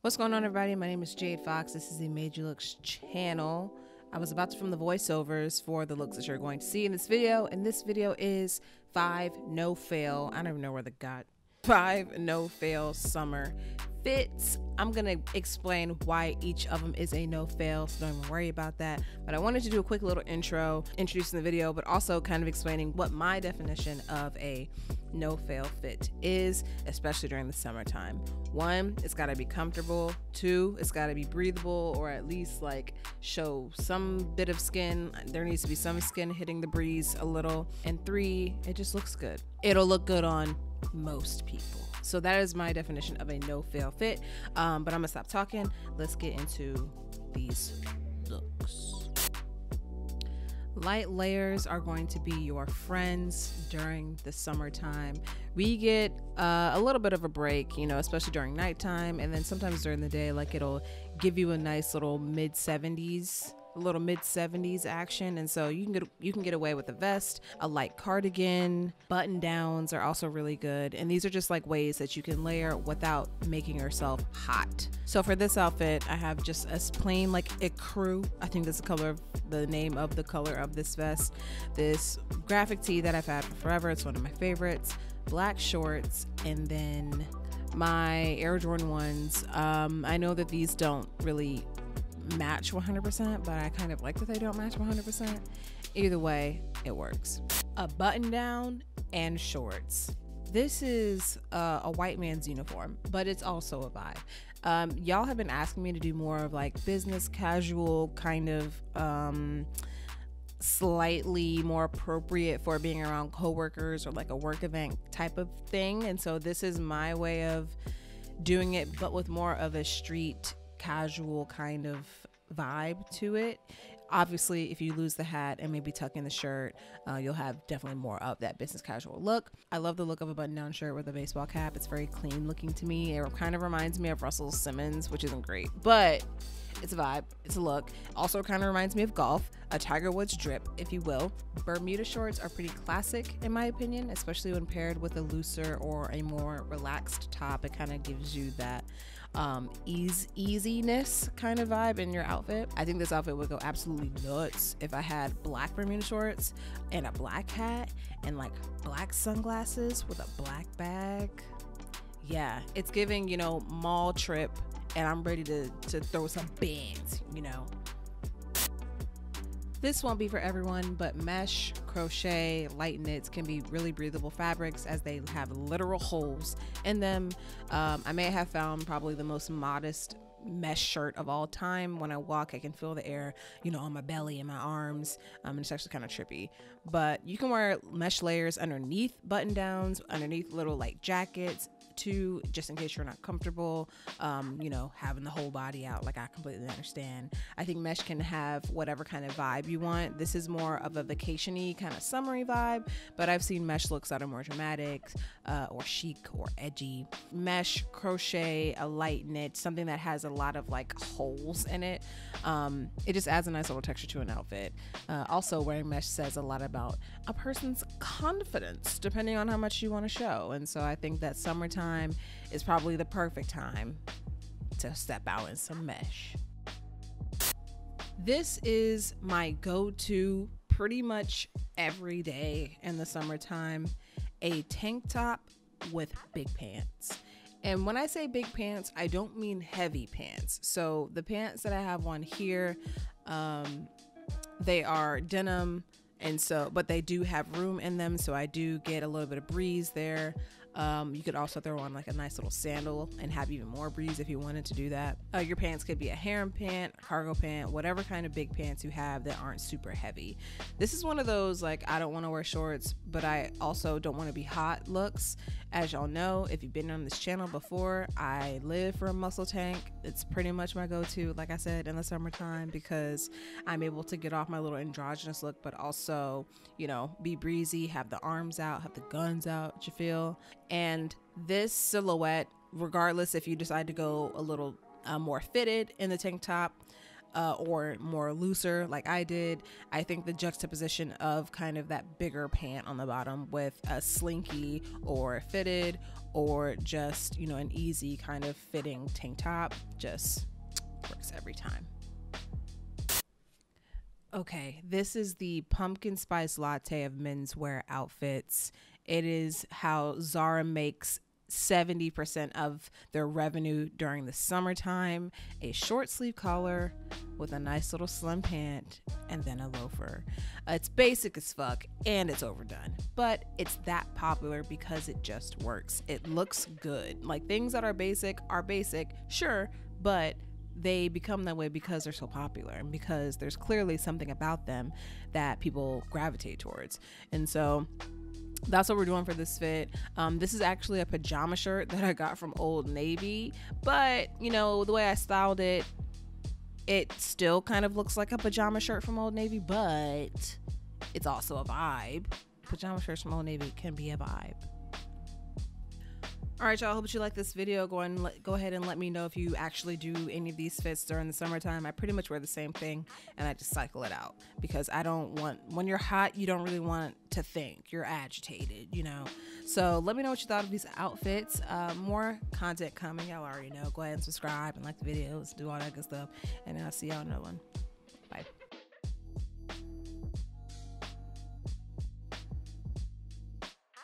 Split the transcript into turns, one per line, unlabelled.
What's going on, everybody? My name is Jade Fox. This is the Made You Looks channel. I was about to film the voiceovers for the looks that you're going to see in this video, and this video is five no fail. I don't even know where the got five no fail summer fits. I'm gonna explain why each of them is a no fail, so don't even worry about that. But I wanted to do a quick little intro, introducing the video, but also kind of explaining what my definition of a no fail fit is, especially during the summertime. One, it's gotta be comfortable. Two, it's gotta be breathable or at least like show some bit of skin. There needs to be some skin hitting the breeze a little. And three, it just looks good. It'll look good on most people. So that is my definition of a no fail fit. Um, but I'm gonna stop talking. Let's get into these looks. Light layers are going to be your friends during the summertime. We get uh, a little bit of a break, you know, especially during nighttime, and then sometimes during the day, like it'll give you a nice little mid 70s a little mid 70s action. And so you can get you can get away with a vest a light cardigan. Button downs are also really good. And these are just like ways that you can layer without making yourself hot. So for this outfit i have just a plain like ecru. I think that's the color of the name of the color of this vest. This graphic tee that i've had for forever it's one of my favorites. Black shorts and then my air jordan ones. Um, i know that these don't really match 100%, but I kind of like that they don't match 100%. Either way, it works. A button down and shorts. This is uh, a white man's uniform, but it's also a vibe. Um, y'all have been asking me to do more of like business casual kind of um, slightly more appropriate for being around coworkers or like a work event type of thing. And so this is my way of doing it, but with more of a street casual kind of vibe to it. Obviously, if you lose the hat and maybe tuck in the shirt, uh, you'll have definitely more of that business casual look. I love the look of a button down shirt with a baseball cap. It's very clean looking to me. It kind of reminds me of Russell Simmons, which isn't great, but it's a vibe, it's a look. Also, kind of reminds me of golf, a Tiger Woods drip, if you will. Bermuda shorts are pretty classic, in my opinion, especially when paired with a looser or a more relaxed top. It kind of gives you that um, ease easiness kind of vibe in your outfit. I think this outfit would go absolutely nuts if I had black Bermuda shorts and a black hat and like black sunglasses with a black bag. Yeah, it's giving, you know, mall trip and I'm ready to, to throw some bands, you know. This won't be for everyone, but mesh, crochet, light knits can be really breathable fabrics as they have literal holes in them. Um, I may have found probably the most modest mesh shirt of all time. When I walk, I can feel the air, you know, on my belly and my arms. Um, and it's actually kind of trippy. But you can wear mesh layers underneath button downs, underneath little like jackets, too, just in case you're not comfortable, um, you know, having the whole body out. Like, I completely understand. I think mesh can have whatever kind of vibe you want. This is more of a vacationy kind of summery vibe, but I've seen mesh looks that are more dramatic uh, or chic or edgy. Mesh, crochet, a light knit, something that has a lot of like holes in it. Um, it just adds a nice little texture to an outfit. Uh, also, wearing mesh says a lot about a person's confidence, depending on how much you want to show. And so I think that summertime is probably the perfect time to step out in some mesh. This is my go to pretty much every day in the summertime a tank top with big pants. And when I say big pants, I don't mean heavy pants. So the pants that I have on here, um, they are denim, and so, but they do have room in them, so I do get a little bit of breeze there. Um, you could also throw on like a nice little sandal and have even more breeze if you wanted to do that. Uh, your pants could be a harem pant, cargo pant, whatever kind of big pants you have that aren't super heavy. This is one of those like I don't want to wear shorts, but I also don't want to be hot looks. As y'all know, if you've been on this channel before, I live for a muscle tank. It's pretty much my go-to, like I said, in the summertime because I'm able to get off my little androgynous look, but also, you know, be breezy, have the arms out, have the guns out, you feel. And this silhouette, regardless if you decide to go a little uh, more fitted in the tank top, uh, or more looser like I did. I think the juxtaposition of kind of that bigger pant on the bottom with a slinky or fitted or just, you know, an easy kind of fitting tank top. Just works every time. Okay, this is the pumpkin spice latte of menswear outfits. It is how Zara makes 70% of their revenue during the summertime. A short sleeve collar with a nice little slim pant and then a loafer. Uh, it's basic as fuck and it's overdone, but it's that popular because it just works. It looks good. Like things that are basic are basic, sure, but they become that way because they're so popular and because there's clearly something about them that people gravitate towards. And so that's what we're doing for this fit. Um, this is actually a pajama shirt that I got from Old Navy, but you know, the way I styled it, it still kind of looks like a pajama shirt from Old Navy, but it's also a vibe. Pajama shirts from Old Navy can be a vibe. All right, y'all. Hope you like this video. Go and go ahead and let me know if you actually do any of these fits during the summertime. I pretty much wear the same thing, and I just cycle it out because I don't want. When you're hot, you don't really want to think. You're agitated, you know. So let me know what you thought of these outfits. Uh, more content coming. Y'all already know. Go ahead and subscribe and like the videos. Do all that good stuff, and I'll see y'all in another one.